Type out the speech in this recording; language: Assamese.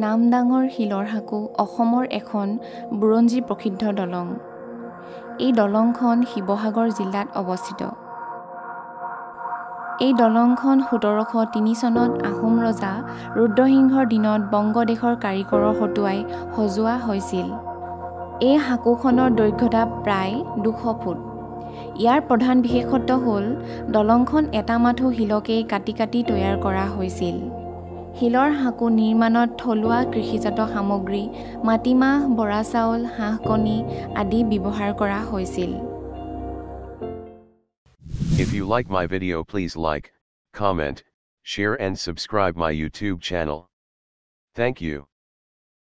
নামদাঙৰ শিলৰ সাঁকো অসমৰ এখন বুৰঞ্জী প্ৰসিদ্ধ দলং। এই দলংখন শিৱসাগৰ জিলাত অৱস্থিত। এই দলংখন সোতৰশ তিনি চনত আহোম ৰজা ৰুদ্ৰসিংহৰ দিনত বংগদেশৰ কাৰিকৰৰ হতুৱাই সজোৱা হৈছিল। এই সাঁকোখনৰ দৈৰ্ঘ্যতা প্ৰায় দুশ ফুট। ইয়াৰ প্ৰধান বিশেষত্ব হ'ল দলংখন এটা মাথো শিলকেই কাটি কাটি তৈয়াৰ কৰা হৈছিল। শিলৰ সাঁকো নিৰ্মাণত থলুৱা কৃষিজাত সামগ্ৰী মাটিমাহ বৰা চাউল হাঁহ কণী আদি ব্যৱহাৰ কৰা হৈছিল If you like my video please like, comment, share and subscribe my YouTube channel. Thank you.